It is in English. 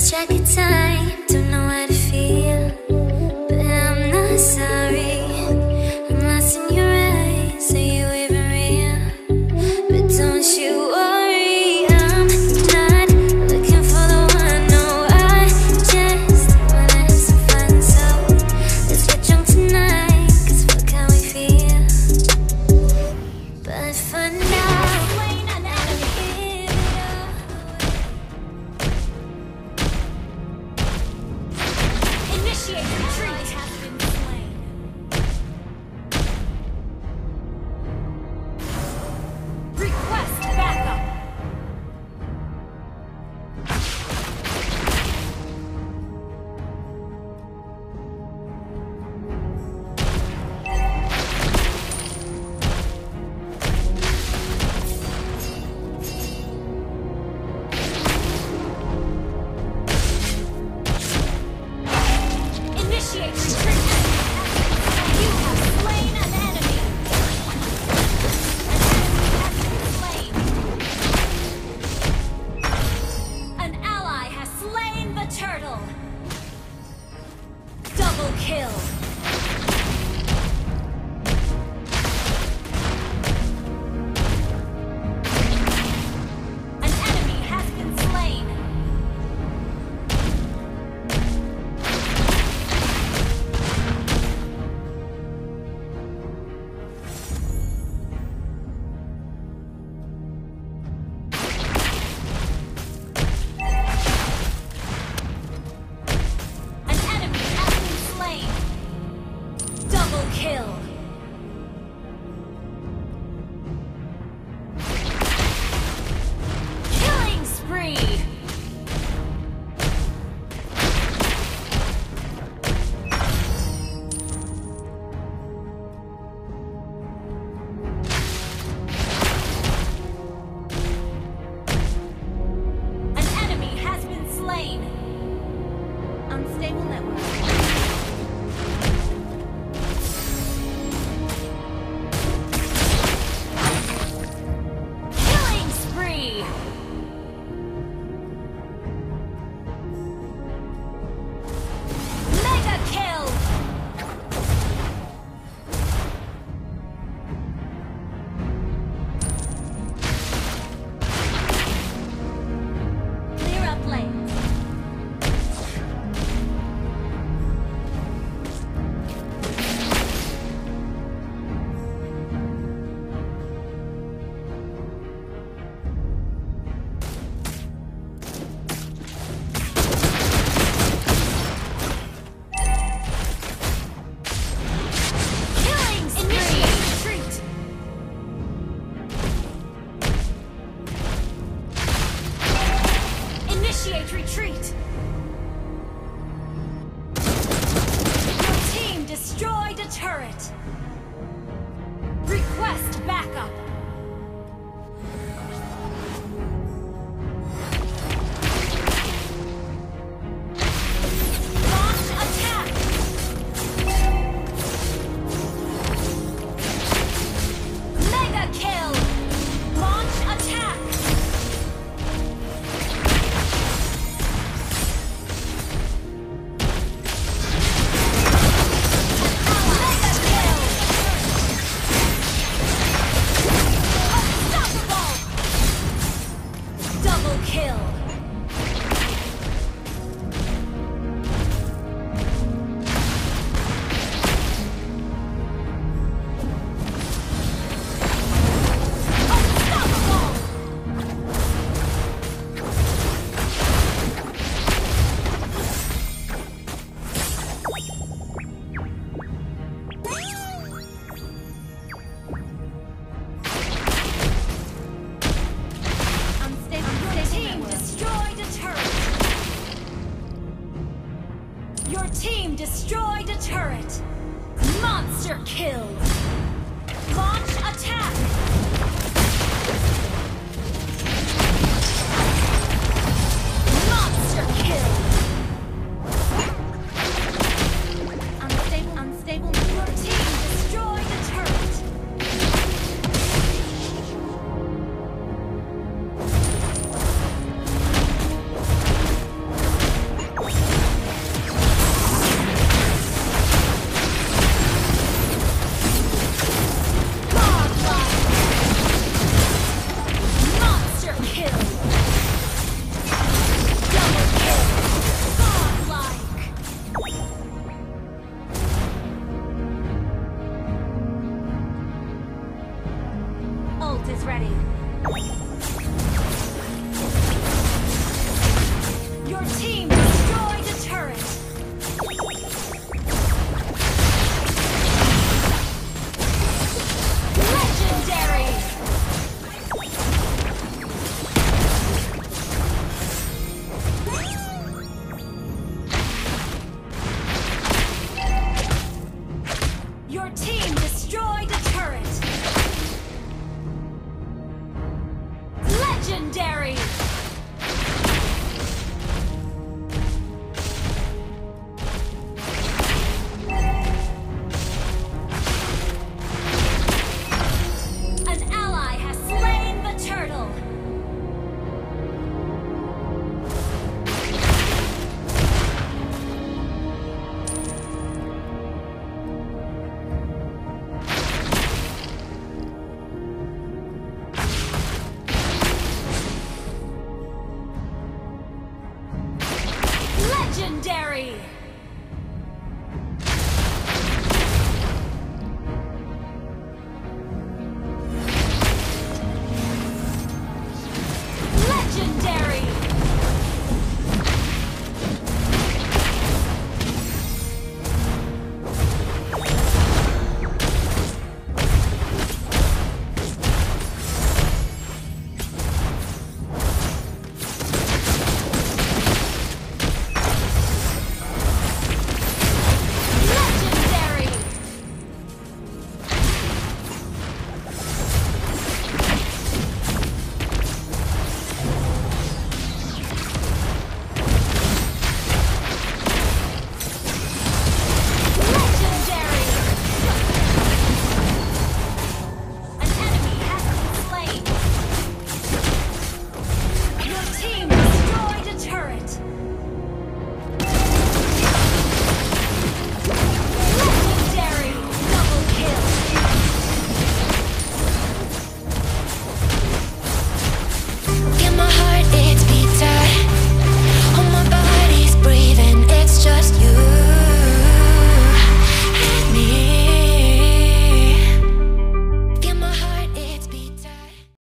check like time. Initiate retreat! destroyed a turret. Monster kill! Your team Legendary!